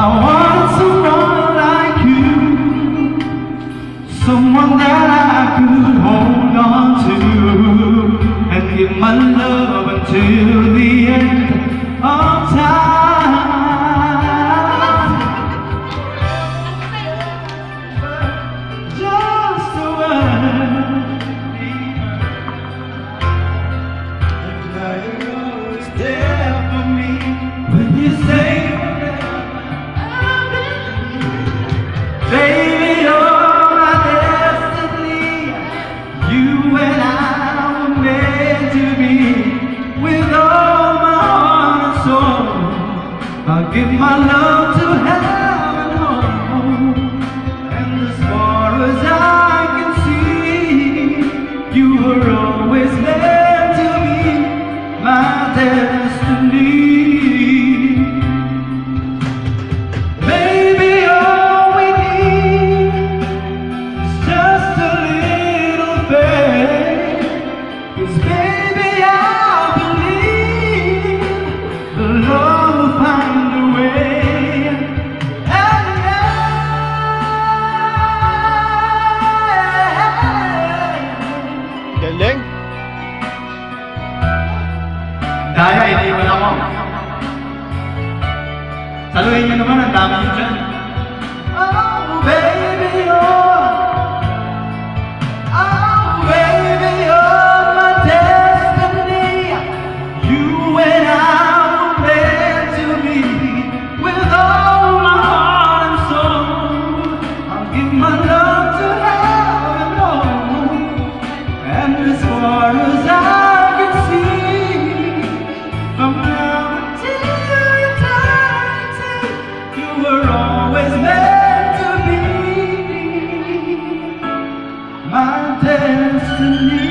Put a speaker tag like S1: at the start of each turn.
S1: I
S2: want someone like you, someone that I could hold on to and give my love until the end of time. Just a word. And I always there. give my love to heaven.
S3: Ending.
S2: Daya, hindi mo ako. Saluhin niyo naman, ang dami niyo dyan. Oh, baby, oh. in my always meant to be my destiny.